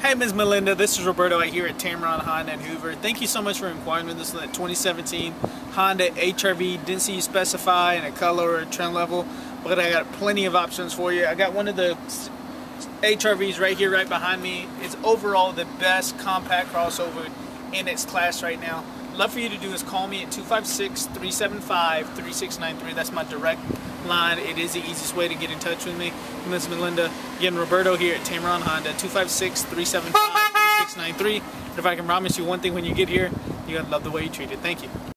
Hey Ms. Melinda, this is Roberto here at Tameron Honda in Hoover. Thank you so much for inquiring with us on that 2017 Honda HRV. Didn't see you specify in a color or a trim level, but I got plenty of options for you. I got one of the HRVs right here, right behind me. It's overall the best compact crossover in its class right now. Love for you to do is call me at 256-375-3693. That's my direct line. It is the easiest way to get in touch with me. Ms. Melinda, again, Roberto here at Tameron Honda, 256-375-3693. If I can promise you one thing when you get here, you're going to love the way you treat it. Thank you.